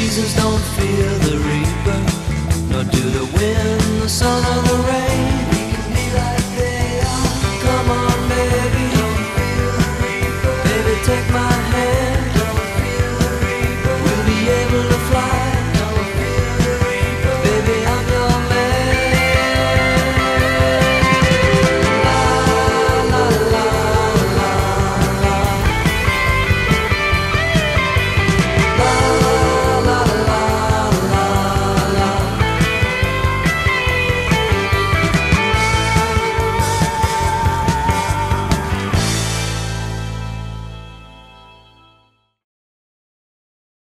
seasons don't fear the reaper, nor do the wind, the sun.